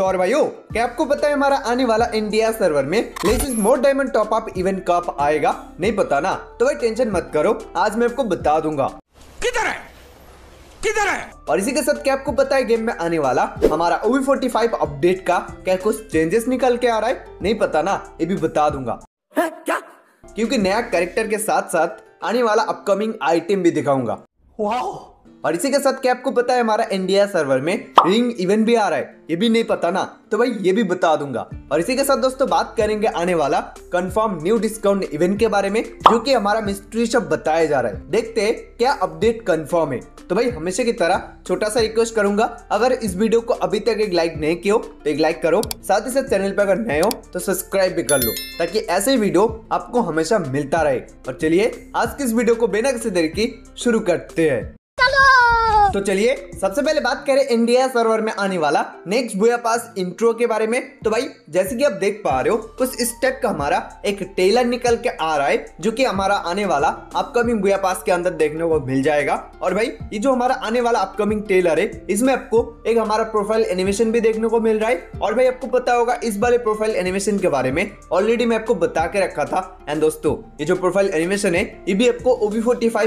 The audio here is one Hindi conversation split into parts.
तो और भाइयों क्या आपको पता है हमारा आने वाला इंडिया सर्वर में लेजिस more diamond top up event कब आएगा? नहीं पता ना? तो भाई टेंशन मत करो। आज मैं आपको बता दूँगा। किधर है? किधर है? और इसी के साथ क्या आपको पता है गेम में आने वाला हमारा ओवी फोर्टी फाइव अपडेट का क्या कुछ चेंजेस निकल के आ रहा है? नहीं पता ना? ये भी बता दूँगा। क्या? क्योंकि नया कैरेक्टर के साथ साथ आने वाला अपकमिंग आइटम भी दिखाऊँगा। वाओ और इसी के साथ क्या आपको पता है, हमारा इंडिया सर्वर में रिंग इवेंट भी आ रहा है, ये भी नहीं पता ना तो भाई ये भी बता दूँगा। और इसी के साथ दोस्तों, बात करेंगे आने वाला कंफर्म न्यू डिस्काउंट इवेंट के बारे में, जो कि हमारा मिस्ट्री शॉप बताया जा रहा है। देखते हैं, क्या अपडेट कंफर्म है। तो भाई, हमेशा की तरह छोटा सा रिक्वेस्ट करूँगा, अगर इस वीडियो को अभी तक एक लाइक नहीं किया तो एक लाइक करो, साथ ही साथ चैनल पर अगर नए हो तो सब्सक्राइब भी कर लो, ताकि ऐसे वीडियो आपको हमेशा मिलता रहे। और चलिए, आज की इस वीडियो को बिना किसी देर की शुरू करते हैं। तो चलिए, सबसे पहले बात करें इंडिया सर्वर में आने वाला नेक्स्ट बुया पास इंट्रो के बारे में। तो भाई, जैसे कि आप देख पा रहे हो, उस स्टेप का हमारा एक टेलर निकल के आ रहा है, जो कि हमारा आने वाला अपकमिंग बुया पास के अंदर देखने को मिल जाएगा। और भाई, ये जो हमारा आने वाला अपकमिंग टेलर है, इसमें आपको एक हमारा प्रोफ़ाइल एनिमेशन भी देखने को मिल रहा है। और भाई, आपको पता होगा, इस वाले प्रोफ़ाइल एनिमेशन के बारे में ऑलरेडी मैं आपको बता के रखा था। एंड दोस्तों, ये जो प्रोफ़ाइल एनिमेशन है, ये भी आपको ओबी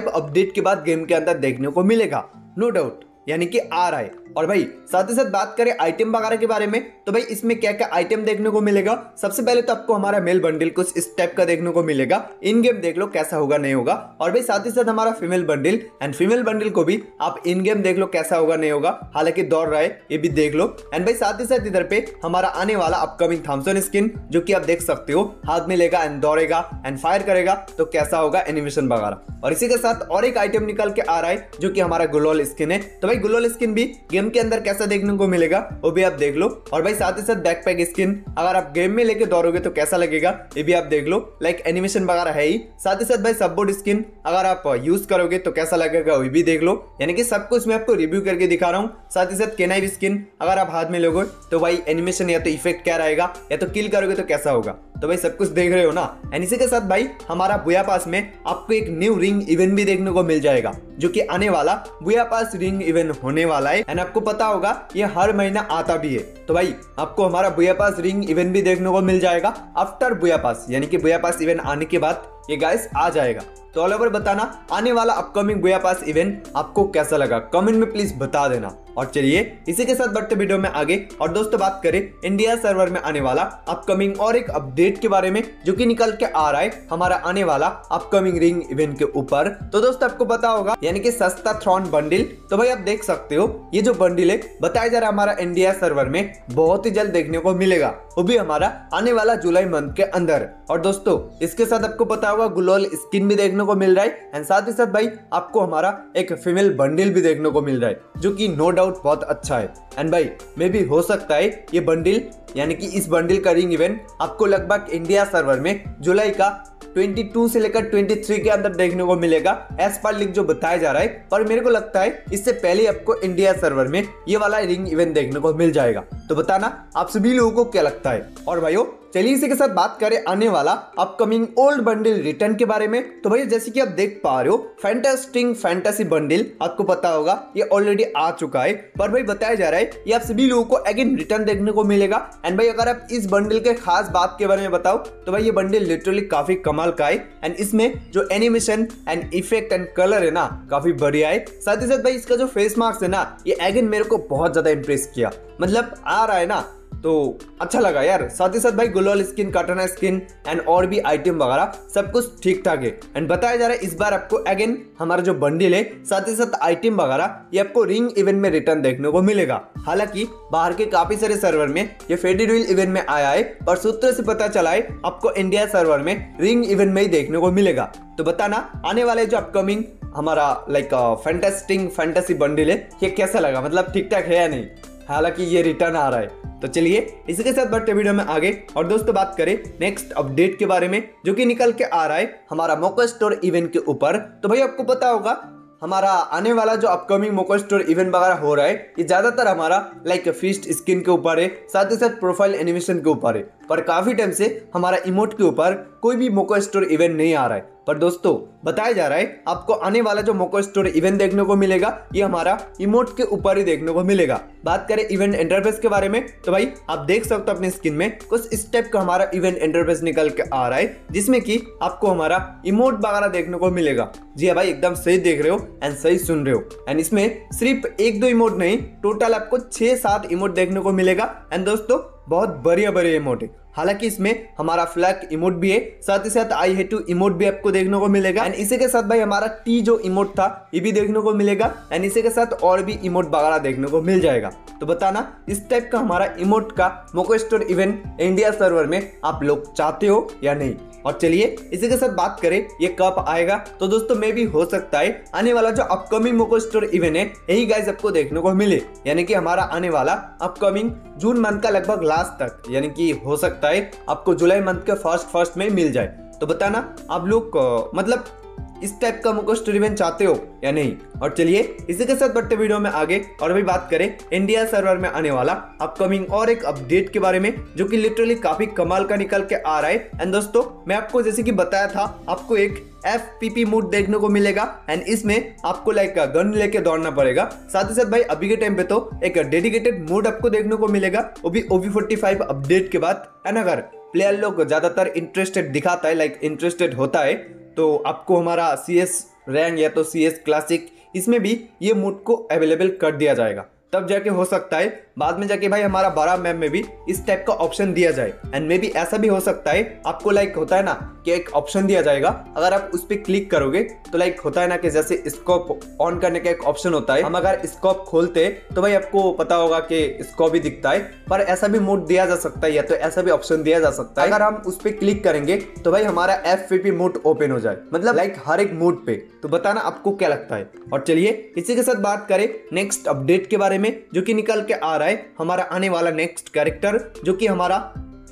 अपडेट के बाद गेम के अंदर देखने को मिलेगा। नो डाउट यानी कि आ रहा है। और भाई, साथ ही साथ बात करें आइटम वगैरह के बारे में तो भाई इसमें क्या क्या आइटम देखने को मिलेगा? सबसे पहले तो आपको हमारा मेल बंडल कुछ इस टाइप का देखने को मिलेगा। इन गेम देख लो कैसा होगा, नहीं होगा। और भाई, साथ ही साथ हमारा female bundle and female bundle को भी आप इन गेम देख लो कैसा होगा, नहीं होगा। हालाँकि दौड़ रहा है, ये भी देख लो। एंड भाई, साथ ही साथ इधर पे हमारा आने वाला अपकमिंग थॉमसन स्किन जो कि आप देख सकते हो, हाथ में लेगा एंड दौड़ेगा एंड फायर करेगा तो कैसा होगा एनिमेशन वगैरह। और इसी के साथ और एक आइटम निकल के आ रहा है, जो कि हमारा गुलोल स्किन है। तो भाई गुलोल स्किन भी गेम के अंदर कैसा देखने को मिलेगा, वो भी आप देख लो। और भाई साथ ही साथ बैकपैक स्किन अगर आप गेम में लेके दौड़ोगे तो कैसा लगेगा, ये भी आप देख लो। लाइक एनिमेशन वगैरह है ही। साथ ही साथ भाई सबबोर्ड स्किन अगर आप यूज़ करोगे तो कैसा लगेगा, वो भी देख लो। यानी कि सब कुछ मैं आपको रिव्यू करके दिखा रहा हूँ। साथ ही साथ केनाई स्किन अगर आप हाथ में लोगे तो भाई एनिमेशन या तो इफ़ेक्ट क्या रहेगा, या तो किल करोगे तो कैसा होगा। तो भाई सब कुछ देख रहे हो ना? एंड इसी के साथ भाई, हमारा बुया पास में आपको एक न्यू रिंग इवेंट भी देखने को मिल जाएगा, जो कि आने वाला बुया पास रिंग इवेंट होने वाला है। एंड आपको पता होगा, ये हर महीना आता भी है। तो भाई, आपको हमारा बुया पास रिंग इवेंट भी देखने को मिल जाएगा। आफ्टर बुया पास, यानी कि बुया पास इवेंट आने के बाद ये गाइस आ जाएगा। तो ऑल ओवर बताना, आने वाला अपकमिंग बुया पास इवेंट आपको कैसा लगा? कमेंट में प्लीज़ बता देना। और चलिए, इसी के साथ बढ़ते वीडियो में आगे। और दोस्तों, बात करें इंडिया सर्वर में आने वाला अपकमिंग और एक अपडेट के बारे में, जो कि निकल के आ रहा है हमारा आने वाला अपकमिंग रिंग इवेंट के ऊपर। तो दोस्तों, आपको पता होगा, यानी कि सस्ता थ्रॉन बंडिल तो भाई, आप देख सकते हो, ये जो बंडिल है, बताया जा रहा है हमारा इंडिया सर्वर में, बहुत ही जल्द देखने को मिलेगा। वो भी हमारा आने वाला जुलाई मंथ के अंदर। और दोस्तों, इसके साथ आपको पता होगा गुलोल स्किन भी देखने को मिल रहा है एंड साथ ही साथ भाई, आपको हमारा एक फीमेल बंडल भी देखने को मिल रहा है, जो कि नो डाउट बहुत अच्छा है। एंड भाई मे भी हो सकता है ये बंडल यानी कि इस बंडल का रिंग इवेंट आपको लगभग इंडिया सर्वर में जुलाई का 22 से लेकर 23 के अंदर देखने को मिलेगा एस पर लिंक जो बताया जा रहा है। पर मेरे को लगता है, इससे पहले आपको इंडिया सर्वर में ये वाला रिंग इवेंट देखने को मिल जाएगा। तो बताना, आप सभी लोगों को क्या लगता है? और भाइयों चलिए इसी के साथ बात करें आने वाला अपकमिंग ओल्ड बंडल रिटर्न के बारे में। तो भैया, जैसे कि आप देख पा रहे हो फैंटास्टिंग फैंटेसी बंडल आपको पता होगा, ये ऑलरेडी आ चुका है। पर भाई, बताया जा रहा है, ये आप सभी लोगों को अगेन रिटर्न देखने को मिलेगा। एंड भाई, अगर आप इस बंडल के खास बात के बारे में बताओ तो भाई, ये बंडल लिटरली काफ़ी कमाल का है। एंड इसमें जो animation and effect and colour है ना, काफ़ी बढ़िया है। साथ ही साथ भाई, इसका जो फेस मार्क्स है ना, ये अगेन मेरे को बहुत ज़्यादा इंप्रेस किया। मतलब आ रहा है ना तो अच्छा लगा यार। साथ ही साथ भाई गुलाल स्किन काटना स्किन एंड और भी आइटम वगैरह, सब कुछ ठीक ठाक है। एंड बताया जा रहा है इस बार आपको अगेन हमारा जो बंडल है, साथ ही साथ आइटम वगैरह, ये आपको रिंग इवेंट में रिटर्न देखने को मिलेगा। हालाँकि बाहर के काफ़ी सारे सर्वर में ये फेडी डुइल इवेंट में आया है पर सूत्र से पता चला है आपको इंडिया सर्वर में रिंग इवेंट में ही देखने को मिलेगा। तो बताना, आने वाले जो अपकमिंग हमारा लाइक फैंटेस्टिंग फैंटेसी बंडल है, ये कैसा लगा? मतलब ठीक ठाक है या नहीं? हालाँकि ये रिटर्न आ रहा है। तो चलिए, इसी के साथ बढ़ते वीडियो में आगे। और दोस्तों, बात करें नेक्स्ट अपडेट के बारे में, जो कि निकल के आ रहा है हमारा मोको स्टोर इवेंट के ऊपर। तो भाई, आपको पता होगा, हमारा आने वाला जो अपकमिंग मोको स्टोर इवेंट वगैरह हो रहा है, ये ज़्यादातर हमारा लाइक फिस्ट स्किन के ऊपर है, साथ ही साथ प्रोफ़ाइल एनिमेशन के ऊपर है। पर काफ़ी टाइम से हमारा इमोट के ऊपर कोई भी मोको स्टोर इवेंट नहीं आ रहा है। पर दोस्तों, बताया जा रहा है, आपको आने वाला जो मोको स्टोर इवेंट देखने को मिलेगा, ये हमारा इमोट के ऊपर ही देखने को मिलेगा। बात करें इवेंट इंटरफेस के बारे में तो भाई, आप देख सकते हो अपनी स्क्रीन में, कुछ इस टाइप का हमारा इवेंट इंटरफेस निकल के आ रहा है, जिसमें कि आपको हमारा इमोट वगैरह देखने को मिलेगा। जी हाँ भाई, एकदम सही देख रहे हो एंड सही सुन रहे हो। एंड इसमें सिर्फ़ एक दो इमोट नहीं टोटल आपको छह सात इमोट देखने को मिलेगा। एंड दोस्तों बहुत बढ़िया बढ़िया इमोटिक हालाँकि इसमें हमारा फ्लैग इमोट भी है, साथ ही साथ आई हेट इमोट भी आपको देखने को मिलेगा। एंड इसी के साथ भाई हमारा टी जो इमोट था, ये भी देखने को मिलेगा। एंड इसी के साथ और भी इमोट वगैरह देखने को मिल जाएगा। तो बताना, इस टाइप का हमारा इमोट का मोको स्टोर इवेंट इंडिया सर्वर में आप लोग चाहते हो या नहीं? और चलिए, इसी के साथ बात करें, ये कब आएगा? तो दोस्तों मे भी हो सकता है, आने वाला जो अपकमिंग मोको स्टोर इवेंट है, यही गाइज़ आपको देखने को मिले। यानी कि हमारा आने वाला अपकमिंग जून मंथ का लगभग लास्ट तक, यानी कि हो सकता है आपको जुलाई मंथ के फ़र्स्ट फ़र्स्ट में मिल जाए। तो बताना, आप लोग मतलब इस टाइप का मुको स्टोरी इवेंट चाहते हो या नहीं? और चलिए, इसी के साथ बढ़ते वीडियो में आगे, और अभी बात करें इंडिया सर्वर में आने वाला अपकमिंग और एक अपडेट के बारे में, जो कि लिटरली काफ़ी कमाल का निकल के आ रहा है। एंड दोस्तों, मैं आपको जैसे कि बताया था, आपको एक एफ़ पी मूड देखने को मिलेगा एंड इसमें आपको लाइक गन लेके दौड़ना पड़ेगा। साथ ही साथ भाई, अभी के टाइम पे तो एक डेडिकेटेड मूड आपको देखने को मिलेगा, वो भी ओवी फोर्टी फाइव अपडेट के बाद। एंड अगर प्लेयर लोग ज़्यादातर इंटरेस्टेड दिखाता है लाइक इंटरेस्टेड होता है तो आपको हमारा सी एस रैंक या तो सी एस क्लासिक इसमें भी ये मोड को अवेलेबल कर दिया जाएगा। तब जाके हो सकता है बाद में जाके भाई हमारा बारह मैप में भी इस टाइप का ऑप्शन दिया जाए। एंड मे बी ऐसा भी हो सकता है, आपको लाइक होता है ना कि एक ऑप्शन दिया जाएगा। अगर आप उस पर क्लिक करोगे तो लाइक होता है ना कि जैसे स्कोप ऑन करने का एक ऑप्शन होता है। हम अगर स्कोप खोलते तो भाई आपको पता होगा कि स्कोप ही दिखता है। पर ऐसा भी मोड दिया जा सकता है या तो ऐसा भी ऑप्शन दिया जा सकता है। अगर हम उस पर क्लिक करेंगे तो भाई हमारा एफ़ मोड ओपन हो जाए। मतलब लाइक हर एक मोड पे। तो बताना आपको क्या लगता है। और चलिए, इसी के साथ बात करें नेक्स्ट अपडेट के बारे में, जो कि निकल के आ रहा है हमारा आने वाला नेक्स्ट कैरेक्टर जो कि हमारा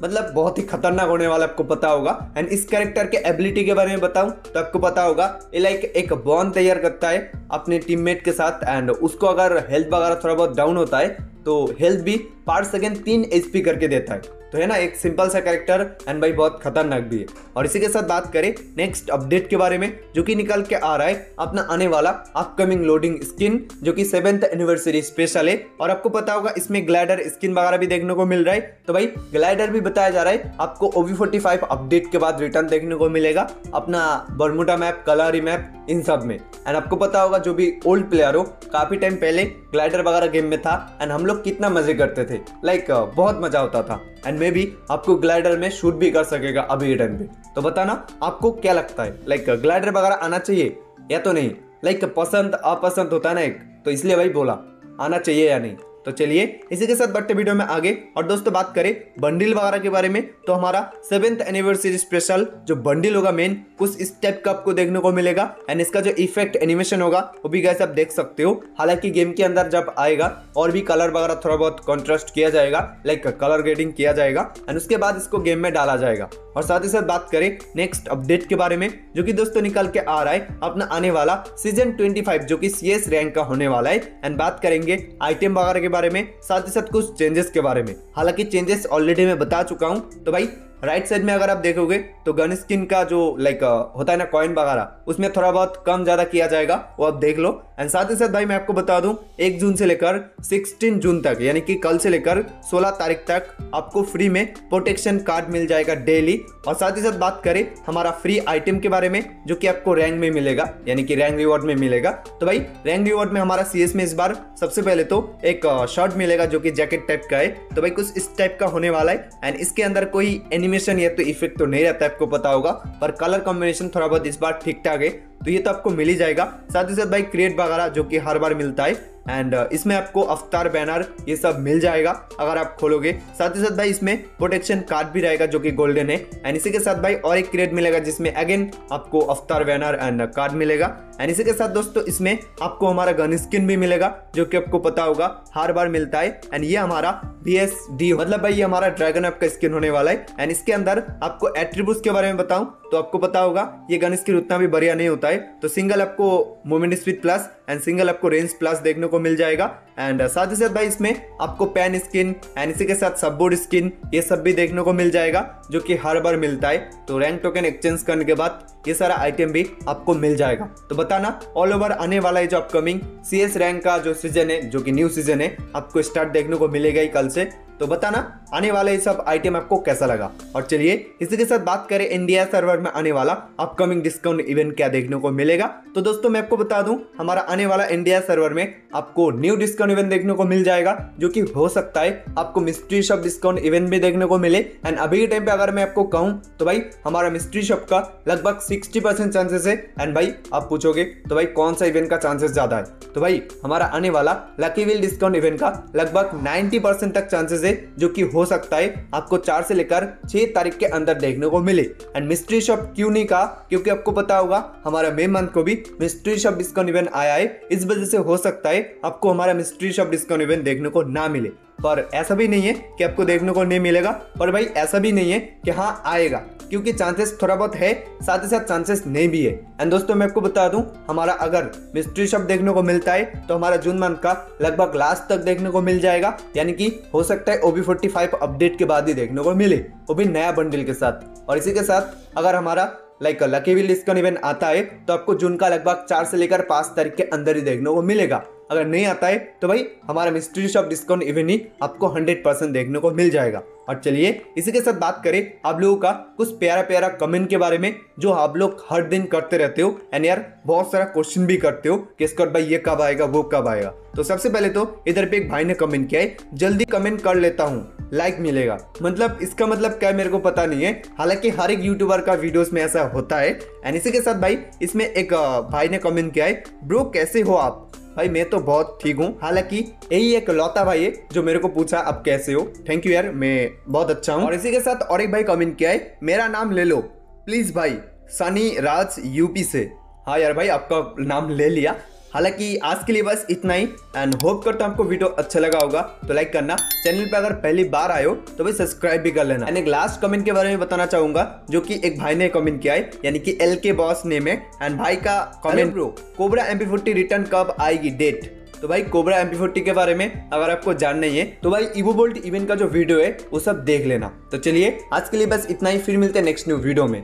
मतलब बहुत ही खतरनाक होने वाला आपको पता होगा। एंड इस कैरेक्टर के एबिलिटी के बारे में बताऊँ तो आपको पता होगा, ये लाइक एक बॉन्ड तैयार करता है अपने टीममेट के साथ। एंड उसको अगर हेल्थ वगैरह थोड़ा बहुत डाउन होता है तो हेल्थ भी पार सेकेंड तीन एच करके देता है। तो है ना, एक सिंपल सा कैरेक्टर एंड भाई बहुत खतरनाक भी है। और इसी के साथ बात करें नेक्स्ट अपडेट के बारे में, जो कि निकल के आ रहा है अपना आने वाला अपकमिंग लोडिंग स्किन जो कि सेवेंथ एनिवर्सरी स्पेशल है। और आपको पता होगा, इसमें ग्लाइडर स्किन वगैरह भी देखने को मिल रहा है। तो भाई ग्लाइडर भी बताया जा रहा है। आपको ओवी फोर्टी फाइव अपडेट के बाद रिटर्न देखने को मिलेगा। अपना बर्मुडा मैप कलारी मैप इन सब में। एंड आपको पता होगा, जो भी ओल्ड प्लेयर हो, काफ़ी टाइम पहले ग्लाइडर वगैरह गेम में था। एंड हम लोग कितना मज़े करते थे। लाइक बहुत मज़ा होता था। एंड मे भी आपको ग्लाइडर में शूट भी कर सकेगा अभी के टाइम पे। तो बताना, आपको क्या लगता है? लाइक ग्लाइडर वगैरह आना चाहिए या तो नहीं? लाइक पसंद, अपसंद होता है ना एक? तो इसलिए भाई बोला, आना चाहिए या नहीं? तो चलिए इसी के साथ बढ़ते वीडियो में आगे। और दोस्तों, बात करें बंडल वगैरह के बारे में तो हमारा सेवेंथ एनिवर्सरी स्पेशल जो बंडल होगा मेन कुछ इस टाइप का आपको देखने को मिलेगा। एंड इसका जो इफ़ेक्ट एनिमेशन होगा, वो भी गैस आप देख सकते हो। हालाँकि गेम के अंदर जब आएगा, और भी कलर वगैरह थोड़ा बहुत कॉन्ट्रास्ट किया जाएगा लाइक कलर ग्रेडिंग किया जाएगा एंड उसके बाद इसको गेम में डाला जाएगा। और साथ ही साथ बात करें नेक्स्ट अपडेट के बारे में, जो कि दोस्तों निकल के आ रहा है अपना आने वाला सीज़न 25 जो कि सी रैंक का होने वाला है। एंड बात करेंगे आइटम वगैरह के बारे में, साथ ही साथ कुछ चेंजेस के बारे में। हालाँकि चेंजेस ऑलरेडी मैं बता चुका हूँ तो भाई राइट साइड में अगर आप देखोगे तो गन स्किन का जो लाइक होता है ना कॉइन वगैरह, उसमें थोड़ा बहुत कम ज़्यादा किया जाएगा, वो आप देख लो। एंड साथ ही साथ भाई, मैं आपको बता दूँ, एक जून से लेकर 16 जून तक, यानी कि कल से लेकर 16 तारीख तक, आपको फ्री में प्रोटेक्शन कार्ड मिल जाएगा डेली और साथ ही साथ बात करें, हमारा फ्री आइटम के बारे में, जो कि आपको रैंक में मिलेगा, यानी कि रैंक रिवॉर्ड में मिलेगा। तो भाई रैंक रिवॉर्ड में हमारा सीएस में इस बार सबसे पहले तो एक शर्ट मिलेगा, जो कि जैकेट टाइप का है। तो भाई, कुछ इस टाइप का होने वाला है। एंड इसके अंदर कोई एनिमेशन या तो इफ़ेक्ट तो नहीं रहता है, आपको पता होगा, पर कलर कॉम्बिनेशन थोड़ा बहुत इस बार ठीक ठाक है तो ये तो आपको मिल ही जाएगा। साथ ही साथ भाई क्रिएट वगैरह जो कि हर बार मिलता है एंड uh, इसमें आपको अफ्तार बैनर ये सब मिल जाएगा अगर आप खोलोगे। साथ ही साथ भाई इसमें प्रोटेक्शन कार्ड भी रहेगा जो कि गोल्डन है। एंड इसी के साथ भाई और एक क्रेड मिलेगा जिसमें अगेन आपको अफ्तार बैनर एंड कार्ड मिलेगा। एंड इसी के साथ दोस्तों इसमें आपको हमारा गन स्किन भी मिलेगा जो कि आपको पता होगा हर बार मिलता है। एंड ये हमारा बी एस डी मतलब भाई ये हमारा ड्रैगन ऐप का स्किन होने वाला है। एंड इसके अंदर आपको एट्रीब्यूट के बारे में बताऊँ तो आपको पता होगा ये गन स्किन उतना भी बढ़िया नहीं होता है। तो सिंगल आपको movement speed plus and single आपको रेंज प्लस देखने को मिल जाएगा। एंड साथ ही साथ भाई इसमें आपको पैन स्किन एंड इसी के साथ सबबोर्ड स्किन ये सब भी देखने को मिल जाएगा, जो कि हर बार मिलता है। तो रैंक टोकन एक्सचेंज करने के बाद ये सारा आइटम भी आपको मिल जाएगा। तो बताना ऑल ओवर आने वाला है जो अपकमिंग सी एस रैंक का जो सीज़न है, जो कि न्यू सीज़न है, आपको स्टार्ट देखने को मिलेगा ही कल से। तो बताना, आने वाला ये सब आइटम आपको कैसा लगा? और चलिए, इसी के साथ बात करें इंडिया सर्वर में आने वाला अपकमिंग डिस्काउंट इवेंट क्या देखने को मिलेगा। तो दोस्तों, मैं आपको बता दूँ, हमारा आने वाला इंडिया सर्वर में आपको न्यू डिस्काउंट इवेंट देखने को मिल जाएगा, जो कि हो सकता है आपको मिस्ट्री शॉप डिस्काउंट इवेंट भी देखने को मिले। एंड अभी के टाइम पे अगर मैं आपको कहूँ तो भाई, हमारा मिस्ट्री शॉप का लगभग सिक्सटी परसेंट चांसेस है। एंड भाई, आप पूछोगे तो भाई, कौन सा इवेंट का चांसेस ज़्यादा है? तो भाई, हमारा आने वाला लकी विल डिस्काउंट इवेंट का लगभग 90 परसेंट तक चांसेस है। जो कि हो सकता है, आपको चार से लेकर छह तारीख के अंदर देखने को मिले। एंड मिस्ट्री शॉप क्यों नहीं कहा? क्योंकि आपको पता होगा, हमारा मे मंथ को भी मिस्ट्री शॉप डिस्काउंट इवेंट आया है। इस वजह से हो सकता है, आपको हमारा मिस्ट्री शॉप डिस्काउंट इवेंट देखने को ना मिले। पर ऐसा भी नहीं है कि आपको देखने को नहीं मिलेगा। पर भाई, ऐसा भी नहीं है कि हाँ आएगा। क्योंकि चांसेस थोड़ा बहुत है, साथ ही साथ चांसेस नहीं भी है। एंड दोस्तों, मैं आपको बता दूँ, हमारा अगर मिस्ट्री शॉप देखने को मिलता है तो हमारा जून मंथ का लगभग लास्ट तक देखने को मिल जाएगा। यानी कि हो सकता है ओबी फोर्टी फाइव अपडेट के बाद ही देखने को मिले, वो भी नया बंडल के साथ। और इसी के साथ, अगर हमारा like lucky wheel discount event आता है तो आपको जून का लगभग चार से लेकर पाँच तारीख के अंदर ही देखने को मिलेगा। अगर नहीं आता है तो भाई हमारा मिस्ट्री शॉप डिस्काउंट इवेंट ही आपको 100 परसेंट देखने को मिल जाएगा। और चलिए, इसी के साथ बात करें आप लोगों का कुछ प्यारा प्यारा कमेंट के बारे में, जो आप लोग हर दिन करते रहते हो। एंड यार, बहुत सारा क्वेश्चन भी करते हो कि इसका भाई ये कब आएगा, वो कब आएगा। तो सबसे पहले तो इधर पे एक भाई ने कमेंट किया है, जल्दी कमेंट कर लेता हूँ। लाइक मिलेगा। मतलब इसका मतलब क्या मेरे को पता नहीं है। हालाँकि हर एक यूट्यूबर का वीडियोस में ऐसा होता है। एंड इसी के साथ भाई, इसमें एक भाई ने कमेंट किया है, ब्रो, कैसे हो आप? भाई, मैं तो बहुत ठीक हूँ। हालाँकि यही एक लौता भाई है जो मेरे को पूछा, आप कैसे हो? थैंक यू यार, मैं बहुत अच्छा हूँ। और इसी के साथ और एक भाई कमेंट किया है, मेरा नाम ले लो प्लीज़ भाई सनी राज यूपी से। हाँ यार भाई, आपका नाम ले लिया। हालाँकि आज के लिए बस इतना ही एंड होप करता हूँ आपको वीडियो अच्छा लगा होगा तो लाइक करना। चैनल पे अगर पहली बार आए हो तो भाई सब्सक्राइब भी कर लेना। एंड एक लास्ट कमेंट के बारे में बताना चाहूँगा जो कि एक भाई ने कमेंट किया है यानी कि एल के बॉस नेम है एंड भाई का comment pro cobra MP forty return कब आएगी डेट तो भाई कोबरा एमपी फोर्टी के बारे में अगर आपको जानना ही है तो भाई इवो बोल्ट इवेंट का जो वीडियो है वो सब देख लेना। तो चलिए आज के लिए बस इतना ही फिर मिलते हैं नेक्स्ट न्यू वीडियो में।